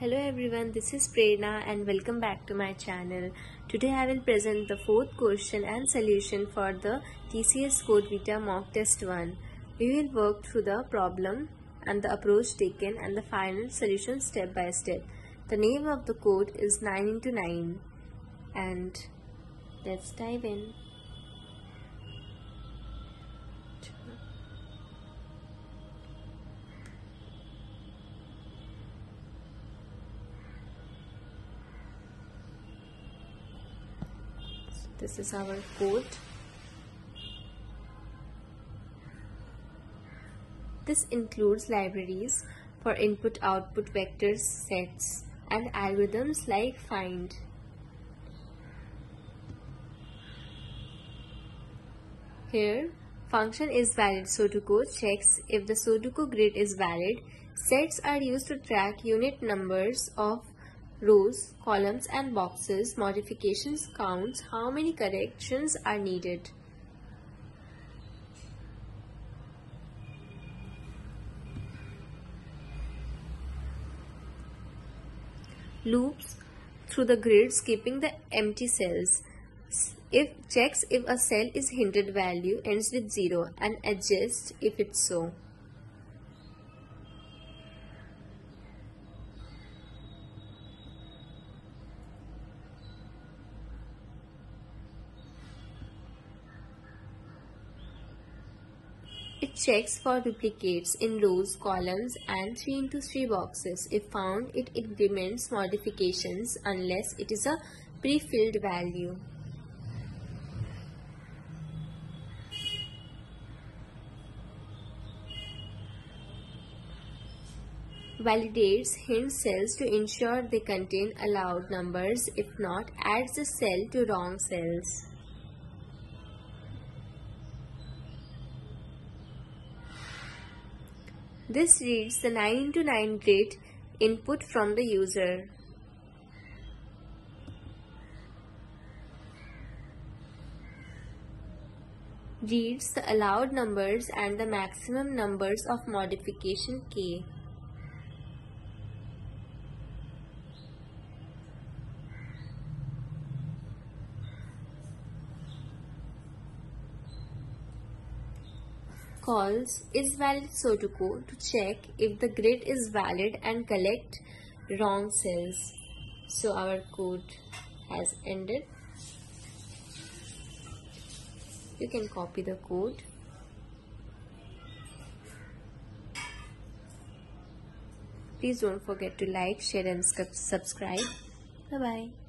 Hello everyone, this is Prerna and welcome back to my channel. Today I will present the fourth question and solution for the TCS CodeVita mock test 1. We will work through the problem and the approach taken and the final solution step by step. The name of the code is 9 into 9 and let's dive in. This is our code this includes libraries for input output vectors sets and algorithms like find. Here function is valid sudoku checks if the sudoku grid is valid. Sets are used to track unit numbers of rows, columns and boxes, modifications counts how many corrections are needed. Loops through the grid skipping the empty cells. If checks if a cell is hinted value ends with 0 and adjusts if it's so. It checks for duplicates in rows, columns and 3 into 3 boxes. If found, it implements modifications unless it is a pre-filled value. Validates hint cells to ensure they contain allowed numbers. If not, adds the cell to wrong cells. This reads the 9 to 9 grid input from the user. Reads the allowed numbers and the maximum numbers of modification k. calls is valid sudoku to code to check if the grid is valid and collect wrong cells. So our code has ended. You can copy the code. Please don't forget to like, share and subscribe. Bye-bye.